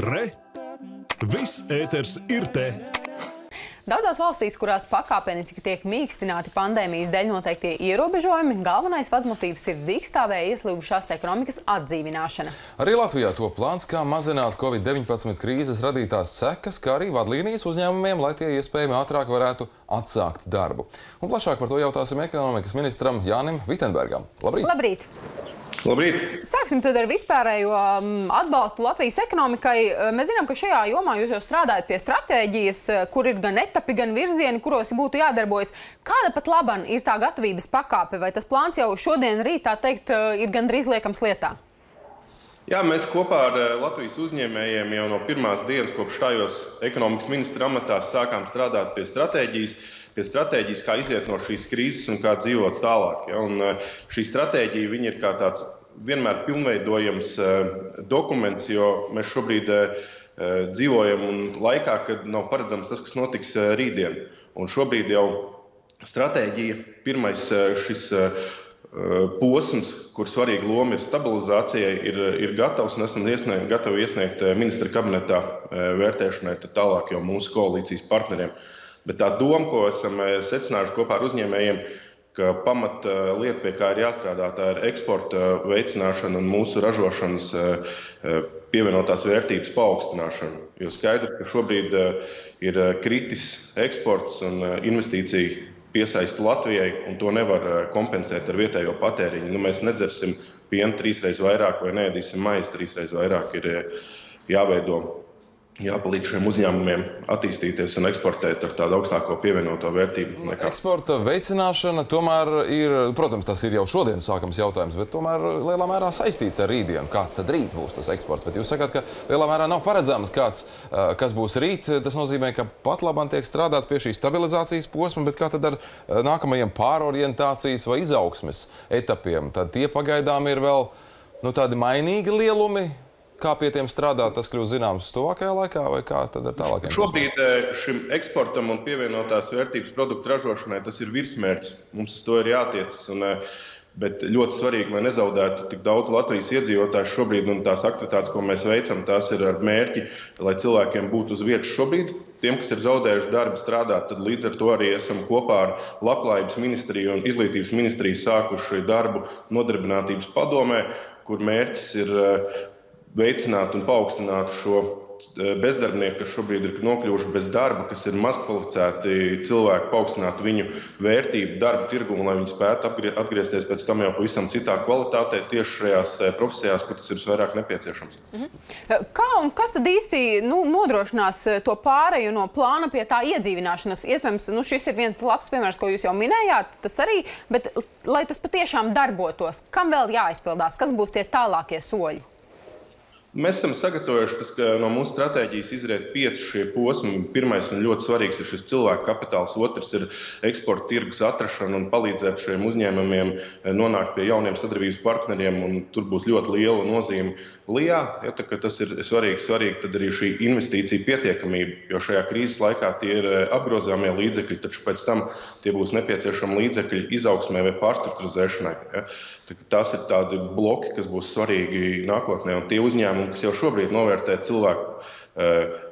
Re! Viss ēters ir te! Daudzās valstīs, kurās pakāpeniski tiek mīkstināti pandēmijas dēļ noteiktie ierobežojumi, galvenais vadmotīvs ir dīkstāvēja ieslīgušās ekonomikas atdzīvināšana. Arī Latvijā to plāns, kā mazināt Covid-19 krīzes radītās sekas, kā arī vadlīnijas uzņēmumiem, lai tie iespējami ātrāk varētu atsākt darbu. Un plašāk par to jautāsim ekonomikas ministram Jānim Vitenbergam. Labrīt! Labrīt. Labrīt! Sāksim ar vispārējo um, atbalstu Latvijas ekonomikai. Uh, mēs zinām, ka šajā jomā jūs jau strādājat pie stratēģijas, uh, kur ir gan etapi, gan virzieni, kuros būtu jādarbojas. Kāda pat laban ir tā gatavības pakāpe? Vai tas plāns jau šodien rītā teikt uh, ir gandrīz liekams lietā? Jā, mēs kopā ar Latvijas uzņēmējiem jau no pirmās dienas, kopš stājos ekonomikas ministra amatā, sākām strādāt pie stratēģijas pie stratēģijas, kā iziet no šīs krīzes un kā dzīvot tālāk. Ja? Un, eh, šī stratēģija ir kā tāds vienmēr pilnveidojams eh, dokuments, jo mēs šobrīd eh, dzīvojam laikā, kad nav paredzams tas, kas notiks rītdien. Un šobrīd jau stratēģija, pirmais šis posms, kur svarīga loma ir stabilizācijai, ir, ir gatavs un esam iesniegt, gatavi iesniegt ministra kabinetā vērtēšanai tālāk jau mūsu koalīcijas partneriem. Bet tā doma, ko esam eh, secinājuši kopā ar uzņēmējiem, ka pamata eh, lieta, pie kā ir jāstrādā, tā ir eksporta veicināšana un mūsu ražošanas eh, pievienotās vērtības paaugstināšana. Jo skaidrs, ka šobrīd ir kritis eksports un investīcija piesaista Latvijai, un to nevar kompensēt ar vietējo patēriņu. Nu, mēs nedzersim pienu trīsreiz vairāk vai neēdīsim maizi trīsreiz vairāk. Ir jāveido jāpalīdz šiem uzņēmumiem attīstīties un eksportēt ar tādu augstāko pievienoto vērtību. Nekā. Eksporta veicināšana tomēr ir, protams, tas ir jau šodienas sākams jautājums, bet tomēr lielā mērā saistīts ar rītdienu. Kāds tad rīt būs tas eksports? Bet jūs sakāt, ka lielā mērā nav paredzams, kāds, kas būs rīt. Tas nozīmē, ka pat labāk tiek strādāts pie šīs stabilizācijas posma, bet kā tad ar nākamajiem pārorientācijas vai izaugsmes etapiem? Tad tie pagaidām ir vēl nu, tādi mainīgi lielumi Kā pie tiem strādāt, tas kļūs zināms tuvākajā laikā, vai kā tad ar tālākiem? Šobrīd eh, šim eksportam un pievienotās vērtības produktu ražošanai tas ir virsmērķis. Mums uz to ir jātiecas. Un, eh, Bet ļoti svarīgi, lai nezaudētu tik daudz Latvijas iedzīvotāju šobrīd, un tās aktivitātes, ko mēs veicam, tās ir ar mērķi, lai cilvēkiem būtu uz vietas šobrīd. Tiem, kas ir zaudējuši darbu, strādāt, tad līdz ar to arī esam kopā ar Labklājības ministriju un Izglītības ministriju sākuši darbu nodarbinātības padomē, kur mērķis ir eh, veicināt un paaugstināt šo Eh, bezdarbnieki, kas šobrīd ir nokļuvuši bez darba, kas ir mazkvalificēti cilvēki, paaugstināt viņu vērtību darba tirgu, lai viņi spētu atgriezties pēc tam jau pavisam citā kvalitātē, tieši šajās eh, profesijās, kur tas ir visvairāk nepieciešams. Mhm. Kā un kas tad īsti nu, nodrošinās to pāreju no plāna pie tā iedzīvināšanas? Iespējams, nu, šis ir viens labs piemērs, ko jūs jau minējāt, tas arī, bet lai tas patiešām darbotos, kam vēl jāizpildās, kas būs tie tālākie soļi? Mēs esam sagatavojuši, tas, ka no mūsu stratēģijas izriet pieci šie posmi. Pirmais un ļoti svarīgs ir šis cilvēku kapitāls, otrs ir eksporta tirgus atrašana un palīdzēt šiem uzņēmumiem eh, nonākt pie jauniem sadarbības partneriem. Tur būs ļoti liela nozīme LIA. Ja, tā, tas ir svarīgi, svarīgi arī šī investīcija pietiekamība, jo šajā krīzes laikā tie ir eh, apgrozāmie līdzekļi, taču pēc tam tie būs nepieciešami līdzekļi izaugsmē vai pārstruktūrizēšanai. Ja. Tās ir tādi bloki, kas būs svarīgi nākotnē, un tie uzņēmumi, kas jau šobrīd novērtē cilvēku eh,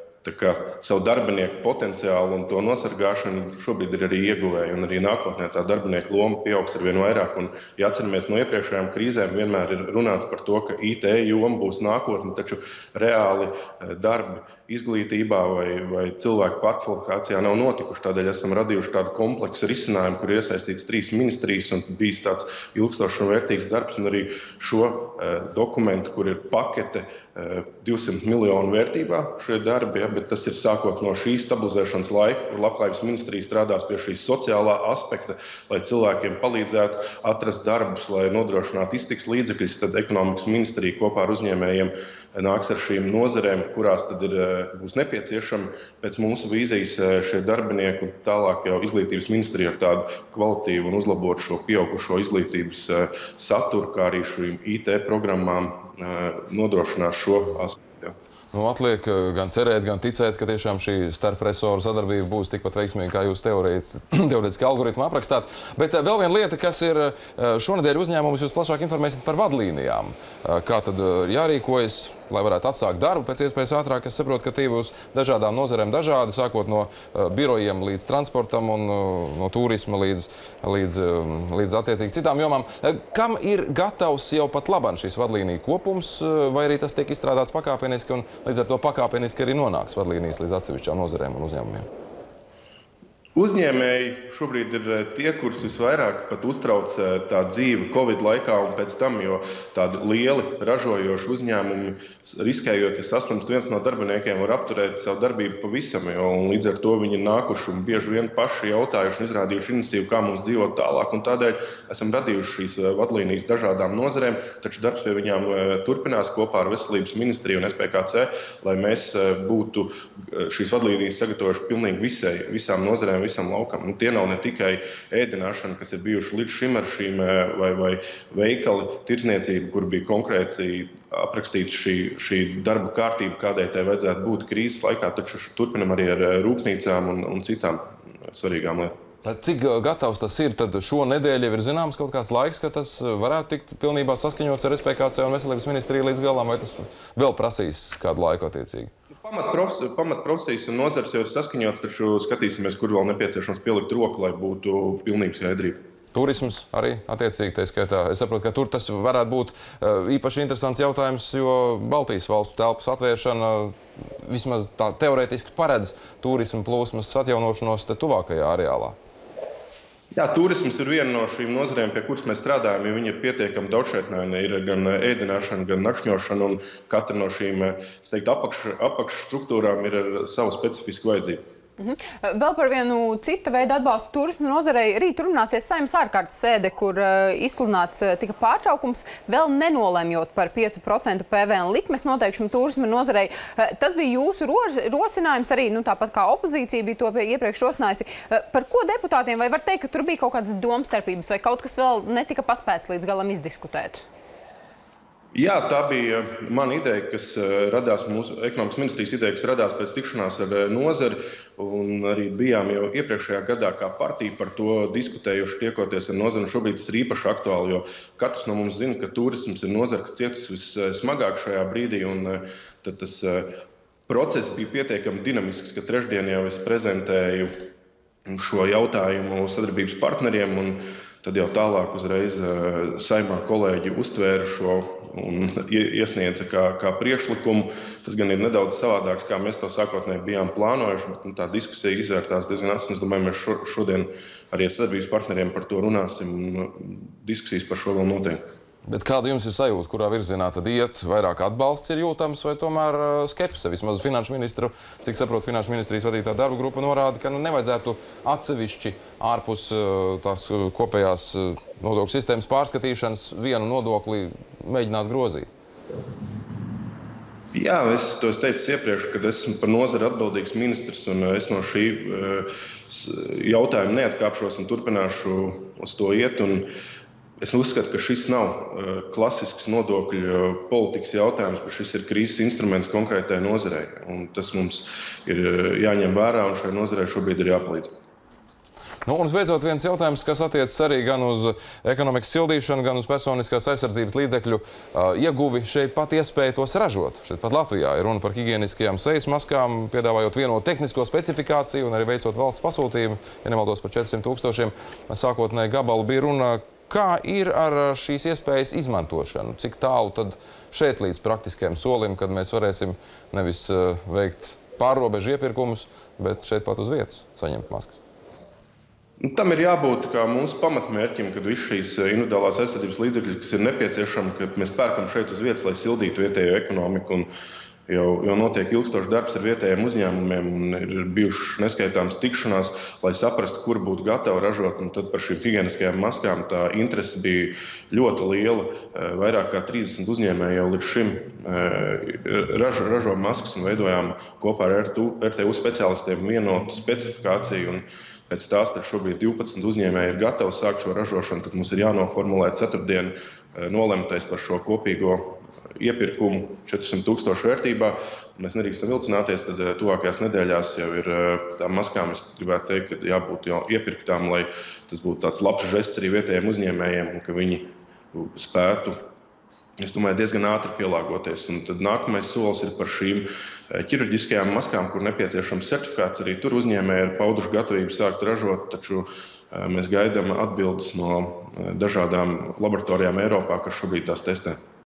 savu darbinieku potenciālu un to nosargāšanu, šobrīd ir arī ieguvēji. Un arī nākotnē tā darbinieku loma pieaugs ar vien vairāk. Un, ja atceramies no iepriekšējām krīzēm, vienmēr ir runāts par to, ka IT joma būs nākotne, taču reāli eh, darbi izglītībā vai, vai cilvēku pārkvalifikācijā nav notikuši. Tādēļ esam radījuši tādu kompleksu risinājumu, kur iesaistīts trīs ministrijas un bijis tāds ilgstošs un vērtīgs darbs. Un arī šo eh, dokumentu, kur ir pakete eh, 200 miljonu vērtībā šie darbi, ja, bet tas ir sākot no šīs stabilizēšanas laika, kur Labklājības ministrija strādās pie šīs sociālā aspekta, lai cilvēkiem palīdzētu atrast darbus, lai nodrošinātu iztiks līdzekļus. Tad ekonomikas ministrija kopā ar uzņēmējiem nāks ar šīm nozarēm, kurās tad ir, eh, būs nepieciešami pēc mūsu vīzijas eh, šie darbinieki un tālāk jau izglītības ministrija ar tādu kvalitīvu un uzlabotu šo pieaugušo izglītības eh, saturu, kā arī šīm IT programmām nodrošinās šo aspektu. Nu, atliek gan cerēt, gan ticēt, ka tiešām šī starpresoru sadarbība būs tikpat veiksmīga, kā jūs teorētiski algoritmu aprakstāt. Bet vēl viena lieta, kas ir šonadēļ uzņēmums, jūs plašāk informēsiet par vadlīnijām. Kā tad jārīkojas lai varētu atsākt darbu pēc iespējas ātrāk. Es saprotu, ka tie būs dažādām nozarēm dažādi, sākot no uh, birojiem līdz transportam un uh, no turisma līdz, līdz, uh, līdz attiecīgi citām jomām. Kam ir gatavs jau pat labam šīs vadlīniju kopums, vai arī tas tiek izstrādāts pakāpeniski un līdz ar to pakāpeniski arī nonāks vadlīnijas līdz atsevišķām nozarēm un uzņēmumiem? Uzņēmēji šobrīd ir eh, tie, kurus visvairāk uztrauc eh, tā dzīve Covid laikā un pēc tam, jo tādi lieli ražojoši uzņēmumi, riskējot, ja saslimst viens no darbiniekiem, var apturēt savu darbību pavisam. Jo, līdz ar to viņi ir nākuši un bieži vien paši jautājuši un izrādījuši iniciatīvu, kā mums dzīvot tālāk. Tādēļ esam radījuši šīs eh, vadlīnijas dažādām nozarēm, taču darbs pie viņām turpinās kopā ar Veselības ministriju un SPKC, lai mēs būtu šīs vadlīnijas sagatavojuši pilnīgi visai, visām nozarēm visam laukam. Nu, tie nav ne tikai ēdināšana, kas ir bijuši līdz šim ar šīm eh, vai, vai veikali, tirdzniecība, kur bija konkrēti aprakstīta šī, šī darba kārtība, kādai tai vajadzētu būt krīzes laikā, taču turpinam arī ar eh, rūpnīcām un, un citām svarīgām lietām. Tad cik eh, gatavs tas ir? Tad šo nedēļu jau ir zināms kaut kāds laiks, ka tas varētu tikt pilnībā saskaņots ar SPKC un Veselības ministriju līdz galam, vai tas vēl prasīs kādu laiku attiecīgi? Pamatprofesijas pamat un nozars jau ir saskaņots, taču skatīsimies, kur vēl nepieciešams pielikt roku, lai būtu pilnīga skaidrība. Turisms arī attiecīgi tā skaitā. Es saprotu, ka tur tas varētu būt uh, īpaši interesants jautājums, jo Baltijas valstu telpas atvēršana vismaz tā teorētiski paredz turismu plūsmas atjaunošanos tuvākajā areālā. Jā, turisms ir viena no šīm nozarēm, pie kuras mēs strādājam. Viņi ir pietiekami daudzšķaitnēji. Ir gan ēdināšana, gan nakšņošana, un katra no šīm teiktu, apakš, apakšstruktūrām ir ar savu specifisku vajadzību. Mhm. Vēl par vienu citu veidu atbalstu turismu nozarei. Rīt runāsies saimnes ārkārtas sēde, kur uh, izsludināts uh, tika pārtraukums, vēl nenolemjot par 5% PVN likmes noteikšanu turismu nozarei. Uh, tas bija jūsu rož, rosinājums arī, nu, tāpat kā opozīcija bija to iepriekš rosinājusi. Par ko deputātiem, vai var teikt, ka tur bija kaut kādas domstarpības vai kaut kas vēl netika paspēts līdz galam izdiskutēt? Jā, tā bija mana ideja, kas eh, radās mūsu ekonomikas ministrijas ideja, kas radās pēc tikšanās ar eh, nozari. Arī bijām jau iepriekšējā gadā kā partija par to diskutējuši, tiekoties ar nozari. Šobrīd tas ir īpaši aktuāli, jo katrs no mums zina, ka turisms ir nozara, kas cietusi vissmagāk šajā brīdī. Tas process bija pietiekami dinamisks, ka trešdien jau es prezentēju šo jautājumu sadarbības partneriem. Un, Tad jau tālāk uzreiz saimā kolēģi uztvēra šo un iesniedza kā, kā priekšlikumu. Tas gan ir nedaudz savādāks, kā mēs to sākotnēji bijām plānojuši, bet nu, tā diskusija izvērtās diezgan asti. Es domāju, mēs šo, šodien arī ar sadarbības partneriem par to runāsim, un diskusijas par šo vēl notiek. Bet kāda jums ir sajūta, kurā virzienā tad iet? Vairāk atbalsts ir jūtams vai tomēr uh, skepse? Vismaz finanšu ministru, cik saprotu, finanšu ministrijas vadītā darba grupa norāda, ka nu, nevajadzētu atsevišķi ārpus uh, tās uh, kopējās nodokļu sistēmas pārskatīšanas vienu nodokli mēģināt grozīt. Jā, es to teicu iepriekš, kad esmu par nozari atbildīgs ministrs, un es no šī jautājuma neatkāpšos un turpināšu uz to iet. Un, uh, Es uzskatu, ka šis nav uh, klasisks nodokļu politikas jautājums, bet šis ir krīzes instruments konkrētai nozarei. Tas mums ir uh, jāņem vērā, un šai nozarei šobrīd ir jāpalīdz. Nu, un visbeidzot, viens jautājums, kas attiecas arī gan uz ekonomikas sildīšanu, gan uz personiskās aizsardzības līdzekļu uh, ieguvi. Šeit pat iespēja tos ražot. Šeit pat Latvijā ir runa par higieniskajām sejas maskām, piedāvājot vienotu tehnisko specifikāciju un arī veicot valsts pasūtījumu, ja nemaldos par 400 tūkstošiem. Sākotnēji gabalu bija runa, Kā ir ar šīs iespējas izmantošanu? Cik tālu tad šeit līdz praktiskajam solim, kad mēs varēsim nevis uh, veikt pārrobežu iepirkumus, bet šeit pat uz vietas saņemt maskas? Nu, tam ir jābūt mūsu pamatmērķim, kad visas šīs eh, individuālās aizsardzības līdzekļus, kas ir nepieciešami, ka mēs pērkam šeit uz vietas, lai sildītu vietējo ekonomiku. Un, Jau, jau notiek ilgstošs darbs ar vietējiem uzņēmumiem, un ir bijušas neskaitāmas tikšanās, lai saprastu, kur būtu gatavi ražot. Un tad par šīm higieniskajām maskām tā interese bija ļoti liela. Eh, vairāk kā 30 uzņēmēji jau līdz šim eh, ražo, ražo maskas un veidojām kopā ar RTU speciālistiem vienotu specifikāciju. Un, Pēc tās šobrīd 12 uzņēmēji ir gatavi sākt šo ražošanu. Tad mums ir jānoformulē ceturtdien eh, nolemtais par šo kopīgo iepirkumu 400 tūkstošu vērtībā. Mēs nedrīkstam vilcināties, tad eh, tuvākajās nedēļās jau ir eh, tām maskām. Es gribētu teikt, ka jābūt jau iepirktām, lai tas būtu tāds labs žests arī vietējiem uzņēmējiem un ka viņi spētu es domāju, diezgan ātri pielāgoties. Un tad nākamais solis ir par šīm ķirurģiskajām maskām, kur nepieciešams certifikāts. Arī tur uzņēmēji ir pauduši gatavību sākt ražot, taču mēs gaidām atbildes no dažādām laboratorijām Eiropā, kas šobrīd tās testē.